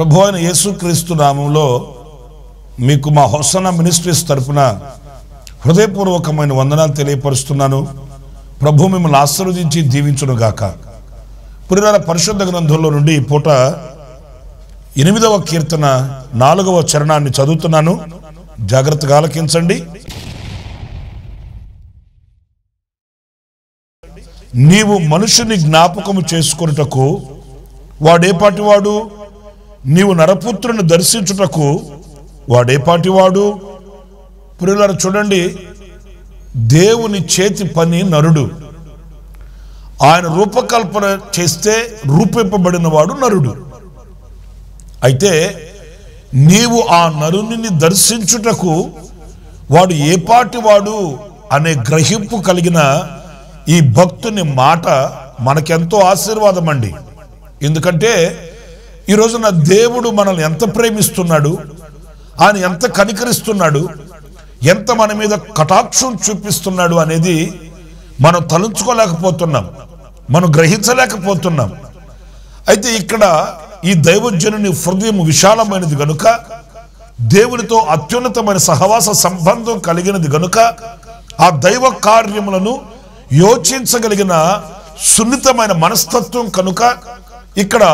ప్రభు అయిన యేసుక్రీస్తు నామంలో మీకు మా హొసన మినిస్ట్రీస్ తరపున హృదయపూర్వకమైన వందనాలు తెలియపరుస్తున్నాను. ప్రభు మిమ్మల్ని ఆశీర్వదించి దీవించునుగాక పురిరాల పరిశుద్ధ గ్రంథంలో నుండి ఈ పూట ఎనిమిదవ కీర్తన నాలుగవ చరణాన్ని చదువుతున్నాను. జాగ్రత్తగా ఆలకించండి. నీవు మనుషుని జ్ఞాపకము చేసుకొనుటకు వాడేపాటి వాడు నీవు నరపుత్రుని దర్శించుటకు వాడేపాటి వాడు పురులారా చూడండి దేవుని చేతి పని నరుడు. ఆయన రూపకల్పన చేస్తే రూపింపబడిన వాడు నరుడు. అయితే నీవు ఆ నరుని దర్శించుటకు వాడు ఏపాటి వాడు అనే గ్రహింపు కలిగిన ఈ భక్తుని మాట మనకెంతో ఆశీర్వాదం అండి ఎందుకంటే ఈ రోజున దేవుడు మనల్ని ఎంత ప్రేమిస్తున్నాడు? ఆయన ఎంత కనికరిస్తున్నాడు? ఎంత మన మీద కటాక్షం చూపిస్తున్నాడు అనేది మనం తలుచుకోలేకపోతున్నాం. మనం గ్రహించలేకపోతున్నాం. అయితే ఇక్కడ ఈ దైవజనుని హృదయం విశాలమైనది గనుక దేవునితో అత్యున్నతమైన సహవాస సంబంధం కలిగినది గనుక ఆ దైవ కార్యములను యోచించగలిగిన సున్నితమైన మనస్తత్వం కనుక ఇక్కడ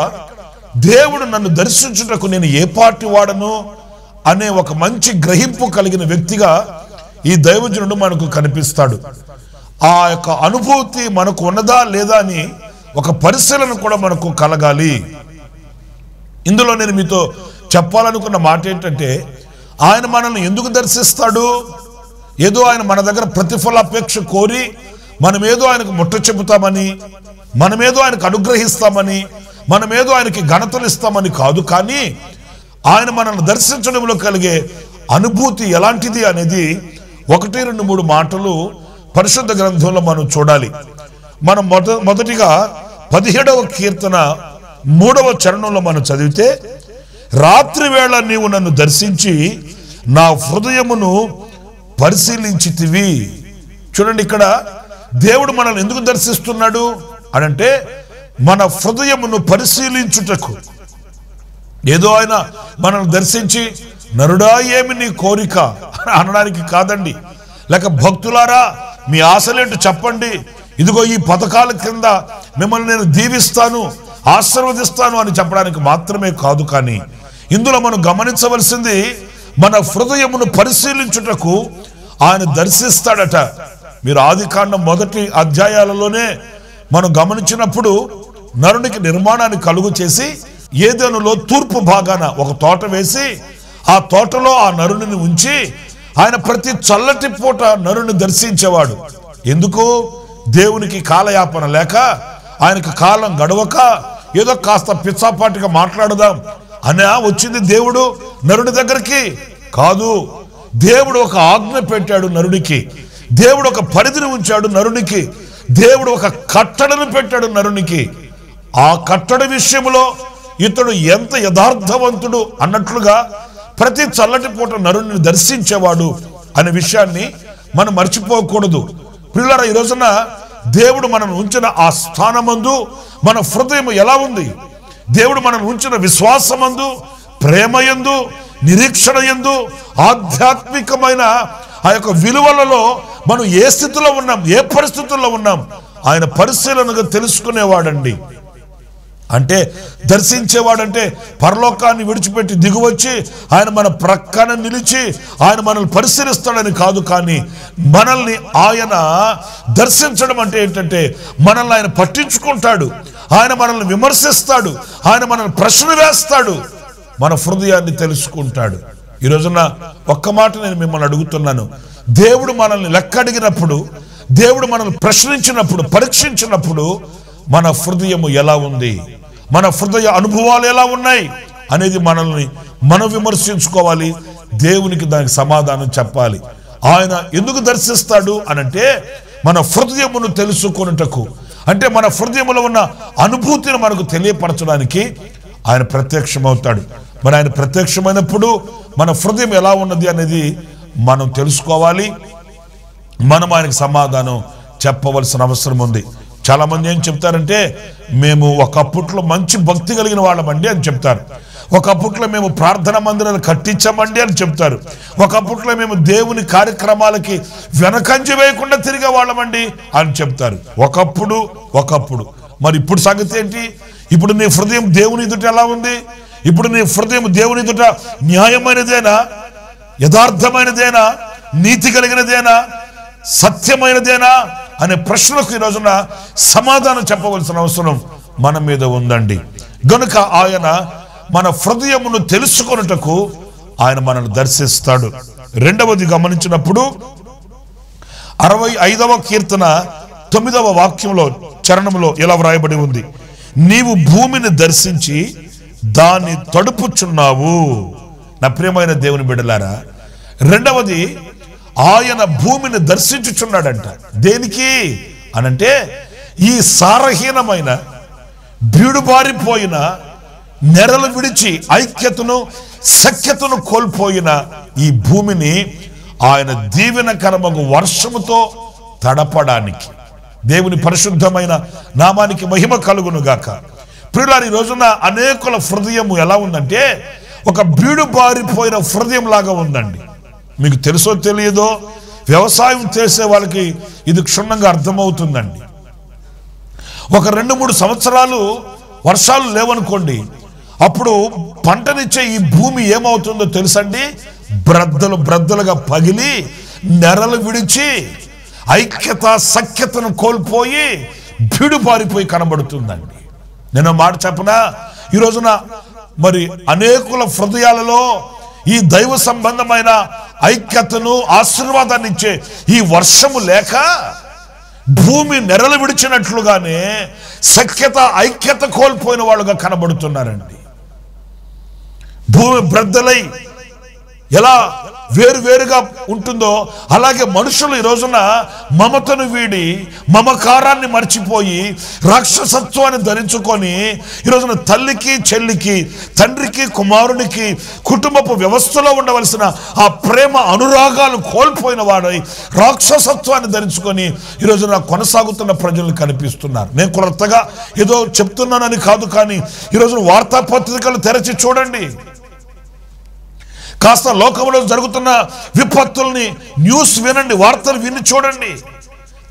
దేవుడు నన్ను దర్శించుటకు నేను ఏ పార్టీ వాడను అనే ఒక మంచి గ్రహింపు కలిగిన వ్యక్తిగా ఈ దైవజనుడు మనకు కనిపిస్తాడు. ఆ యొక్క అనుభూతి మనకు ఉన్నదా లేదా అని ఒక పరిశీలన కూడా మనకు కలగాలి. ఇందులో నేను మీతో చెప్పాలనుకున్న మాట ఏంటంటే ఆయన మనల్ని ఎందుకు దర్శిస్తాడు? ఏదో ఆయన మన దగ్గర ప్రతిఫలాపేక్ష కోరి మనమేదో ఆయనకు ముట్ట చెబుతామని మనమేదో ఆయనకు అనుగ్రహిస్తామని మనమేదో ఆయనకి ఘనతలు ఇస్తామని కాదు కానీ ఆయన మనల్ని దర్శించడంలో కలిగే అనుభూతి ఎలాంటిది అనేది ఒకటి రెండు మూడు మాటలు పరిశుద్ధ గ్రంథంలో మనం చూడాలి. మనం మొద మొదటిగా పదిహేడవ కీర్తన మూడవ చరణంలో మనం చదివితే రాత్రి వేళ నీవు నన్ను దర్శించి నా హృదయమును పరిశీలించితివి. చూడండి ఇక్కడ దేవుడు మనల్ని ఎందుకు దర్శిస్తున్నాడు అనంటే మన హృదయమును పరిశీలించుటకు. ఏదో ఆయన మనల్ని దర్శించి నరుడా ఏమి నీ కోరిక? అనడానికి కాదండి. లేక భక్తులారా మీ ఆశలేంటో చెప్పండి. ఇదిగో ఈ పథకాల కింద మిమ్మల్ని నేను దీవిస్తాను ఆశీర్వదిస్తాను అని చెప్పడానికి మాత్రమే కాదు కానీ ఇందులో మనం గమనించవలసింది మన హృదయమును పరిశీలించుటకు ఆయన దర్శిస్తాడట. మీరు ఆది మొదటి అధ్యాయాలలోనే మనం గమనించినప్పుడు నరునికి నిర్మాణాన్ని కలుగు చేసి ఏదేనులో తూర్పు భాగాన ఒక తోట వేసి ఆ తోటలో ఆ నరుని ఉంచి ఆయన ప్రతి చల్లటి పూట నరుని దర్శించేవాడు. ఎందుకు? దేవునికి కాలయాపన లేక ఆయనకు కాలం గడవక ఏదో కాస్త పిచ్చాపాటిగా మాట్లాడదాం. అనే వచ్చింది దేవుడు నరుని దగ్గరికి. కాదు దేవుడు ఒక ఆజ్ఞ పెట్టాడు నరుడికి దేవుడు ఒక పరిధిని ఉంచాడు నరునికి. దేవుడు ఒక కట్టడను పెట్టాడు నరునికి. ఆ కట్టడ విషయంలో ఇతడు ఎంత యథార్థవంతుడు అన్నట్లుగా ప్రతి చల్లటి పూట నరుని దర్శించేవాడు అనే విషయాన్ని మనం మర్చిపోకూడదు. పిల్లల ఈ రోజున దేవుడు మనం ఉంచిన ఆ స్థానమందు మన హృదయం ఎలా ఉంది? దేవుడు మనం ఉంచిన విశ్వాసమందు ప్రేమయందు నిరీక్షణ ఎందు ఆధ్యాత్మికమైన ఆ యొక్క విలువలలో మనం ఏ స్థితిలో ఉన్నాం ఏ పరిస్థితుల్లో ఉన్నాం ఆయన పరిశీలనగా తెలుసుకునేవాడండి. అంటే దర్శించేవాడంటే పరలోకాన్ని విడిచిపెట్టి దిగువచ్చి ఆయన మన ప్రక్కన నిలిచి ఆయన మనల్ని పరిశీలిస్తాడని కాదు కానీ మనల్ని ఆయన దర్శించడం అంటే ఏంటంటే మనల్ని ఆయన పట్టించుకుంటాడు. ఆయన మనల్ని విమర్శిస్తాడు. ఆయన మనల్ని ప్రశ్న వేస్తాడు. మన హృదయాన్ని తెలుసుకుంటాడు. ఈ రోజున ఒక్క మాట నేను మిమ్మల్ని అడుగుతున్నాను. దేవుడు మనల్ని లెక్క అడిగినప్పుడు దేవుడు మనల్ని ప్రశ్నించినప్పుడు పరీక్షించినప్పుడు మన హృదయము ఎలా ఉంది? మన హృదయ అనుభవాలు ఎలా ఉన్నాయి అనేది మనల్ని మనం విమర్శించుకోవాలి. దేవునికి దానికి సమాధానం చెప్పాలి. ఆయన ఎందుకు దర్శిస్తాడు అనంటే మన హృదయమును తెలుసుకొనుటకు. అంటే మన హృదయంలో ఉన్న అనుభూతిని మనకు తెలియపరచడానికి ఆయన ప్రత్యక్షమవుతాడు. మరి ఆయన ప్రత్యక్షమైనప్పుడు మన హృదయం ఎలా ఉన్నది అనేది మనం తెలుసుకోవాలి. మనం ఆయనకు సమాధానం చెప్పవలసిన అవసరం ఉంది. చాలా మంది ఏం చెప్తారంటే మేము ఒకప్పట్లో మంచి భక్తి కలిగిన వాళ్ళమండి అని చెప్తారు. ఒకప్పట్లో మేము ప్రార్థన మందిరాలు కట్టించామండి అని చెప్తారు. ఒకప్పట్లో మేము దేవుని కార్యక్రమాలకి వెనకంజి వేయకుండా తిరిగే వాళ్ళమండి అని చెప్తారు. ఒకప్పుడు ఒకప్పుడు. మరి ఇప్పుడు సంగతి ఏంటి? ఇప్పుడు నీ హృదయం దేవుని ఎదుట ఎలా ఉంది? ఇప్పుడు నీ హృదయం దేవుని ఎదుట న్యాయమైనదేనా? యథార్థమైనదేనా? నీతి కలిగినదేనా? సత్యమైనదేనా? అనే ప్రశ్నలకు ఈ రోజున సమాధానం చెప్పవలసిన అవసరం మన మీద ఉందండి. గనుక ఆయన మన హృదయమును తెలుసుకొనుటకు ఆయన మనల్ని దర్శిస్తాడు. రెండవది గమనించినప్పుడు అరవై ఐదవ కీర్తన తొమ్మిదవ వాక్యంలో చరణంలో ఇలా వ్రాయబడి ఉంది? నీవు భూమిని దర్శించి దాన్ని తడుపుచున్నావు. నా ప్రియమైన దేవుని బిడ్డలారా రెండవది ఆయన భూమిని దర్శించుచున్నాడంట. దేనికి? అనంటే ఈ సారహీనమైన బీడుబారిపోయిన నెరలు విడిచి ఐక్యతను సఖ్యతను కోల్పోయిన ఈ భూమిని ఆయన దీవెన దీవెనకరమగు వర్షముతో తడపడానికి. దేవుని పరిశుద్ధమైన నామానికి మహిమ కలుగును గాక ప్రియులారు ఈ రోజున అనేకుల హృదయము ఎలా ఉందంటే ఒక బీడుబారిపోయిన హృదయం లాగా ఉందండి. మీకు తెలుసో తెలియదో వ్యవసాయం చేసే వాళ్ళకి ఇది క్షుణ్ణంగా అర్థమవుతుందండి. ఒక రెండు మూడు సంవత్సరాలు వర్షాలు లేవనుకోండి అప్పుడు పంటనిచ్చే ఈ భూమి ఏమవుతుందో తెలుసండి? బ్రద్దలు బ్రద్దలుగా పగిలి నెరలు విడిచి ఐక్యత సఖ్యతను కోల్పోయి బీడు పారిపోయి కనబడుతుందండి. నేను మాట చెప్పనా? ఈ రోజున మరి అనేకుల హృదయాలలో ఈ దైవ సంబంధమైన ఐక్యతను ఆశీర్వాదాన్ని ఇచ్చే ఈ వర్షము లేక భూమి నెరలు విడిచినట్లుగానే సఖ్యత ఐక్యత కోల్పోయిన వాళ్ళుగా కనబడుతున్నారండి. భూమి బ్రద్దలై ఎలా వేరు వేరుగా ఉంటుందో అలాగే మనుషులు ఈ రోజున మమతను వీడి మమకారాన్ని మర్చిపోయి రాక్షసత్వాన్ని ధరించుకొని ఈ రోజున తల్లికి చెల్లికి తండ్రికి కుమారునికి కుటుంబపు వ్యవస్థలో ఉండవలసిన ఆ ప్రేమ అనురాగాలు కోల్పోయిన వాడై రాక్షసత్వాన్ని ధరించుకొని ఈ రోజున కొనసాగుతున్న ప్రజలు కనిపిస్తున్నారు. నేను కొత్తగా ఏదో చెప్తున్నానని కాదు కానీ ఈరోజు వార్తాపత్రికలు తెరచి చూడండి. కాస్త లోకంలో జరుగుతున్న విపత్తుల్ని న్యూస్ వినండి వార్తలు విని చూడండి.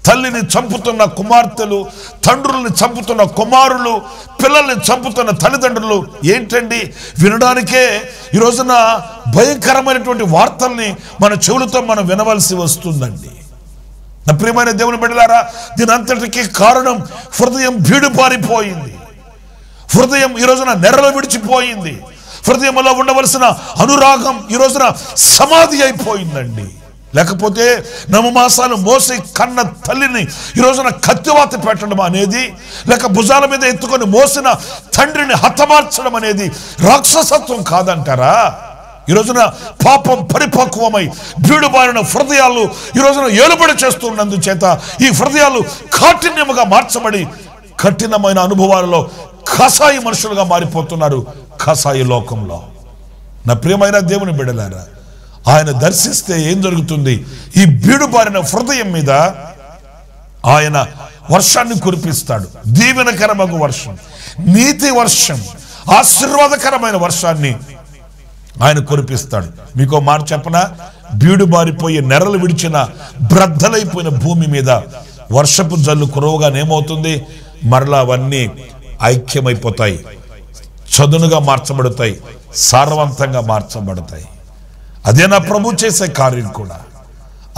తల్లిని చంపుతున్న కుమార్తెలు తండ్రుల్ని చంపుతున్న కుమారులు పిల్లల్ని చంపుతున్న తల్లిదండ్రులు ఏంటండి? వినడానికే ఈ రోజున భయంకరమైనటువంటి వార్తల్ని మన చెవులతో మనం వినవలసి వస్తుందండి. నా ప్రియమైన దేవుని బిడ్డలారా దీని అంతటికి కారణం హృదయం భీడుపారిపోయింది హృదయం ఈ రోజున నెరలు విడిచిపోయింది. హృదయంలో ఉండవలసిన అనురాగం ఈ రోజున సమాధి అయిపోయిందండి. లేకపోతే నవమాసాలు మోసి కన్న తల్లిని ఈ రోజున కత్తివాత పెట్టడం అనేది లేక భుజాల మీద ఎత్తుకొని మోసిన తండ్రిని హతమార్చడం అనేది రాక్షసత్వం కాదంటారా? ఈ రోజున పాపం పరిపక్వమై బీడుబారిన హృదయాలు ఈ రోజున ఏలుబడి చేస్తున్నందు చేత ఈ హృదయాలు కాఠిన్యముగా మార్చబడి కఠినమైన అనుభవాలలో కసాయి మనుషులుగా మారిపోతున్నారు కసాయి లోకంలో. నా ప్రియమైన దేవుని బిడలారా ఆయన దర్శిస్తే ఏం జరుగుతుంది? ఈ బీడుబారిన హృదయం మీద ఆయన వర్షాన్ని కురిపిస్తాడు. దీవెనకరమగు వర్షం నీతి వర్షం ఆశీర్వాదకరమైన వర్షాన్ని ఆయన కురిపిస్తాడు. మీకో మాట చెప్పన? బీడుబారిపోయే నెరలు విడిచిన బ్రద్దలైపోయిన భూమి మీద వర్షపు జల్లు కురవగానేమవుతుంది? మరలా అవన్నీ ఐక్యమైపోతాయి. చదునుగా మార్చబడతాయి. సారవంతంగా మార్చబడతాయి. అదే నా ప్రభు చేసే కార్యం కూడా.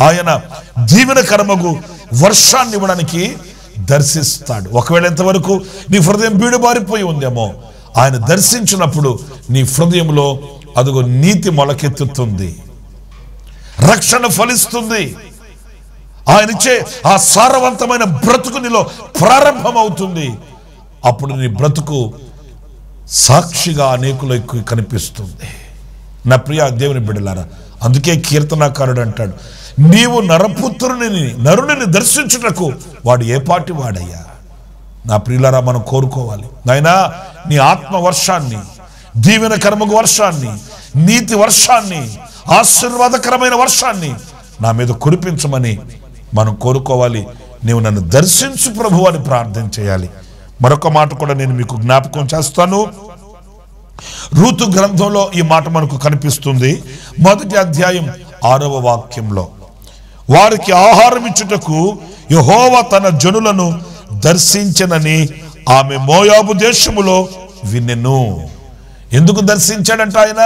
ఆయన దీవెనకరమగు వర్షాన్ని ఇవ్వడానికి దర్శిస్తాడు. ఒకవేళ ఎంతవరకు నీ హృదయం బీడుబారిపోయి ఉందేమో ఆయన దర్శించినప్పుడు నీ హృదయంలో అదిగో నీతి మొలకెత్తుతుంది. రక్షణ ఫలిస్తుంది. ఆయన ఆ సారవంతమైన బ్రతుకు నీలో ప్రారంభమవుతుంది. అప్పుడు నీ బ్రతుకు సాక్షిగా అనేకులకు కనిపిస్తుంది. నా ప్రియ దేవుని బిడ్డలారా అందుకే కీర్తనాకారుడు అంటాడు నీవు నరపుత్రుని నరుని దర్శించుటకు వాడు ఏ పాటి వాడయ్యా? నా ప్రియులారా మనం కోరుకోవాలి. నాయనా నీ ఆత్మ వర్షాన్ని దీవెన కర్మకు వర్షాన్ని నీతి వర్షాన్ని ఆశీర్వాదకరమైన వర్షాన్ని నా మీద కురిపించమని మనం కోరుకోవాలి. నీవు నన్ను దర్శించు ప్రభు అని ప్రార్థన చేయాలి. మరొక మాట కూడా నేను మీకు జ్ఞాపకం చేస్తాను. ఋతు గ్రంథంలో ఈ మాట మనకు కనిపిస్తుంది. మొదటి అధ్యాయం ఆరవ వాక్యంలో వారికి ఆహారం ఇచ్చుటకు యహోవ తన జనులను దర్శించనని ఆమె మోయాబు దేశములో వినెను ఎందుకు దర్శించాడంట ఆయన?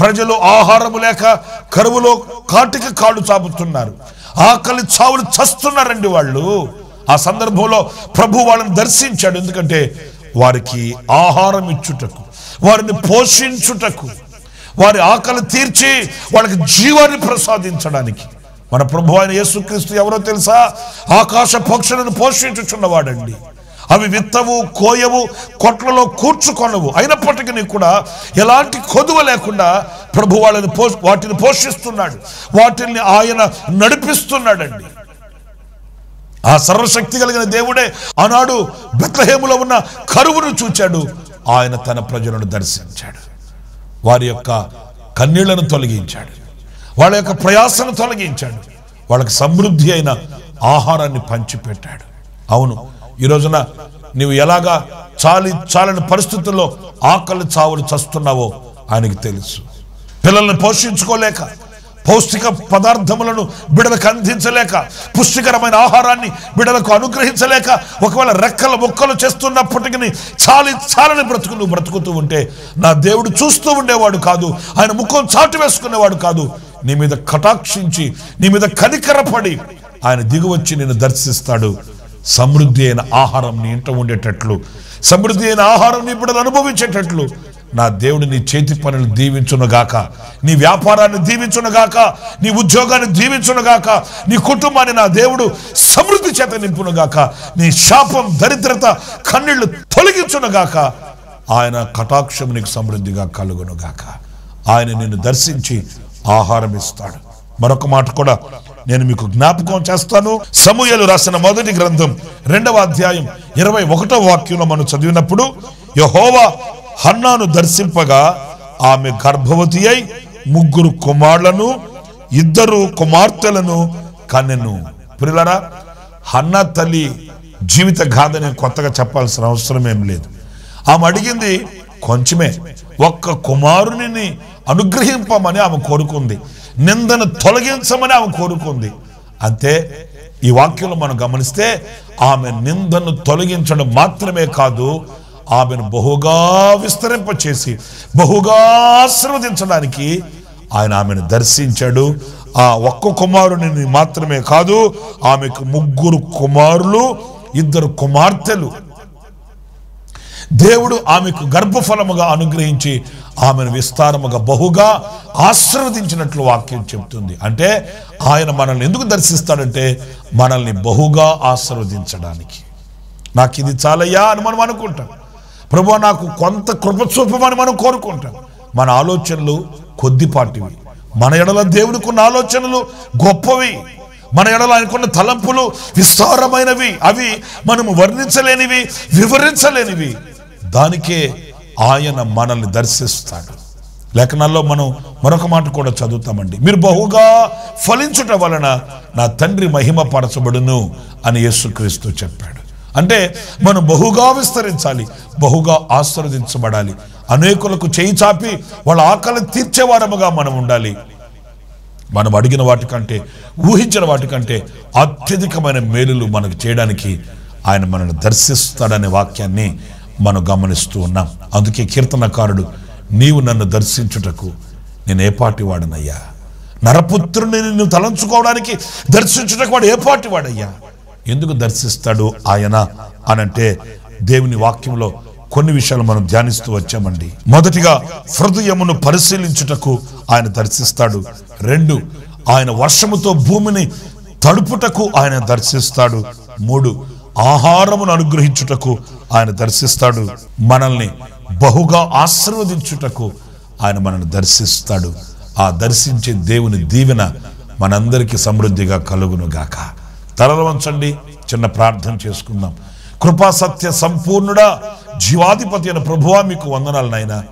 ప్రజలు ఆహారము లేక కరువులో కాటికి కాళ్ళు చాపుతున్నారు. ఆకలి చావులు చస్తున్నారండి వాళ్ళు. ఆ సందర్భంలో ప్రభు వాళ్ళని దర్శించాడు. ఎందుకంటే వారికి ఆహారం ఇచ్చుటకు వారిని పోషించుటకు వారి ఆకలి తీర్చి వాళ్ళకి జీవాన్ని ప్రసాదించడానికి. మన ప్రభు అయిన యేసుక్రీస్తు ఎవరో తెలుసా? ఆకాశ పక్షులను పోషించుచున్నవాడండి. అవి విత్తవు కోయవు కొట్లలో కూర్చుకొనవు. అయినప్పటికీ కూడా ఎలాంటి కొదువ లేకుండా ప్రభు వాళ్ళని పో వాటిని పోషిస్తున్నాడు. వాటిని ఆయన నడిపిస్తున్నాడండి. ఆ సర్వశక్తి కలిగిన దేవుడే ఆనాడు బెత్లహేములో ఉన్న కరువును చూచాడు. ఆయన తన ప్రజలను దర్శించాడు. వారి యొక్క కన్నీళ్ళను తొలగించాడు. వాళ్ళ యొక్క ప్రయాసను తొలగించాడు. వాళ్ళకి సమృద్ధి అయిన ఆహారాన్ని పంచిపెట్టాడు. అవును ఈ రోజున నీవు ఎలాగా చాలి చాలని పరిస్థితుల్లో ఆకలి చావులు చస్తున్నావో ఆయనకి తెలుసు. పిల్లల్ని పోషించుకోలేక పౌష్టిక పదార్థములను బిడలకు అందించలేక పుష్టికరమైన ఆహారాన్ని బిడలకు అనుగ్రహించలేక ఒకవేళ రెక్కల మొక్కలు చేస్తున్నప్పటికీ చాలి చాలని బ్రతుకు నువ్వు బ్రతుకుతూ ఉంటే నా దేవుడు చూస్తూ ఉండేవాడు కాదు. ఆయన ముఖం చాటు వేసుకునేవాడు కాదు. నీ మీద కటాక్షించి నీ మీద కనికరపడి ఆయన దిగువచ్చి నిన్ను దర్శిస్తాడు. సమృద్ధి అయిన ఆహారం నీ ఇంట ఉండేటట్లు సమృద్ధి అయిన ఆహారం నీ బిడ్డలు అనుభవించేటట్లు నా దేవుడు నీ చేతి పనులు దీవించునుగాక. నీ వ్యాపారాన్ని దీవించునుగాక. నీ ఉద్యోగాన్ని దీవించునుగాక. నీ కుటుంబాన్ని నా దేవుడు సమృద్ధి చేత నింపునుగాక. నీ శాపం దరిద్రత కన్నీళ్ళు తొలగించునుగాక. ఆయన కటాక్షం నీకు సమృద్ధిగా కలుగునుగాక. ఆయన నిన్ను దర్శించి ఆహారం ఇస్తాడు. మరొక మాట కూడా నేను మీకు జ్ఞాపకం చేస్తాను. సమూయలు రాసిన మొదటి గ్రంథం రెండవ అధ్యాయం ఇరవై ఒకటో వాక్యంలో మనం చదివినప్పుడు యహోవా హన్నాను దర్శింపగా ఆమె గర్భవతి అయి ముగ్గురు కుమారులను ఇద్దరు కుమార్తెలను కన్నెను. ప్రిలరా హన్న తల్లి జీవిత గాథ నేను కొత్తగా చెప్పాల్సిన అవసరం ఏం లేదు. ఆమె అడిగింది కొంచెమే ఒక్క కుమారుని అనుగ్రహింపమని ఆమె కోరుకుంది. నిందను తొలగించమని ఆమె కోరుకుంది. అంతే ఈ వాక్యంలో మనం గమనిస్తే ఆమె నిందను తొలగించడం మాత్రమే కాదు ఆమెను బహుగా విస్తరింపచేసి బహుగా ఆశీర్వదించడానికి ఆయన ఆమెను దర్శించాడు. ఆ ఒక్క కుమారుని మాత్రమే కాదు ఆమెకు ముగ్గురు కుమారులు ఇద్దరు కుమార్తెలు. దేవుడు ఆమెకు గర్భఫలముగా అనుగ్రహించి ఆమెను విస్తారముగా బహుగా ఆశీర్వదించినట్లు వాక్యం చెప్తుంది. అంటే ఆయన మనల్ని ఎందుకు దర్శిస్తాడంటే మనల్ని బహుగా ఆశీర్వదించడానికి. నాకు ఇది చాలయ్యా అని మనం అనుకుంటాం. ప్రభు నాకు కొంత కృపచూపమని మనం కోరుకుంటాం. మన ఆలోచనలు కొద్దిపాటివి. మన ఎడల దేవుడికున్న ఆలోచనలు గొప్పవి. మన ఎడల ఆయనకున్న తలంపులు విస్తారమైనవి. అవి మనము వర్ణించలేనివి వివరించలేనివి. దానికే ఆయన మనల్ని దర్శిస్తాడు. లేఖనాల్లో మనం మరొక మాట కూడా చదువుతామండి. మీరు బహుగా ఫలించుట వలన నా తండ్రి మహిమ పరచబడును అని యేసుక్రీస్తు చెప్పాడు. అంటే మనం బహుగా విస్తరించాలి బహుగా ఆశీర్వదించబడాలి. అనేకులకు చేయి చాపి వాళ్ళ ఆకలి తీర్చేవారముగా మనం ఉండాలి. మనం అడిగిన వాటికంటే ఊహించిన వాటికంటే అత్యధికమైన మేలులు మనకు చేయడానికి ఆయన మనల్ని దర్శిస్తాడనే వాక్యాన్ని మనం గమనిస్తూ ఉన్నాం. అందుకే కీర్తనకారుడు నీవు నన్ను దర్శించుటకు నేను ఏపాటి వాడనయ్యా? నరపుత్రుని నిన్ను తలంచుకోవడానికి దర్శించుటకు వాడు ఏపాటి వాడయ్యా? ఎందుకు దర్శిస్తాడు ఆయన అనంటే దేవుని వాక్యంలో కొన్ని విషయాలు మనం ధ్యానిస్తూ వచ్చామండి. మొదటిగా హృదయమును పరిశీలించుటకు ఆయన దర్శిస్తాడు. రెండు ఆయన వర్షముతో భూమిని తడుపుటకు ఆయన దర్శిస్తాడు. మూడు ఆహారమును అనుగ్రహించుటకు ఆయన దర్శిస్తాడు. మనల్ని బహుగా ఆశీర్వదించుటకు ఆయన మనల్ని దర్శిస్తాడు. ఆ దర్శించే దేవుని దీవెన మనందరికీ సమృద్ధిగా కలుగును గాక తలలు వంచండి చిన్న ప్రార్థన చేసుకుందాం. కృపా సత్య సంపూర్ణుడా జీవాధిపతి అయిన ప్రభువా మీకు వందనాలు నాయన.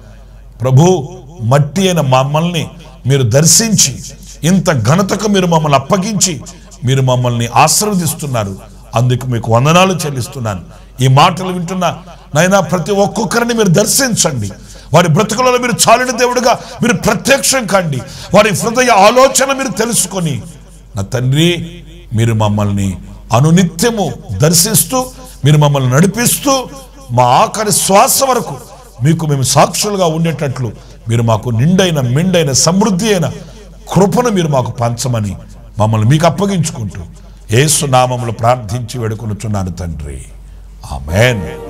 ప్రభు మట్టి అయిన మమ్మల్ని మీరు దర్శించి ఇంత ఘనతకు మీరు మమ్మల్ని అప్పగించి మీరు మమ్మల్ని ఆశీర్వదిస్తున్నారు. అందుకు మీకు వందనాలు చెల్లిస్తున్నాను. ఈ మాటలు వింటున్న నైనా ప్రతి ఒక్కొక్కరిని మీరు దర్శించండి. వారి బ్రతుకులలో మీరు చాలిన దేవుడుగా మీరు ప్రత్యక్షం కండి. వారి హృదయ ఆలోచన మీరు తెలుసుకొని నా తండ్రి మీరు మమ్మల్ని అనునిత్యము దర్శిస్తూ మీరు మమ్మల్ని నడిపిస్తూ మా ఆఖరి శ్వాస వరకు మీకు మేము సాక్షులుగా ఉండేటట్లు మీరు మాకు నిండైన మెండైన సమృద్ధి అయిన కృపను మీరు మాకు పంచమని మమ్మల్ని మీకు అప్పగించుకుంటూ ఏసునామములు ప్రార్థించి వేడుకొనుచున్నాను తండ్రి. ఆమెన్.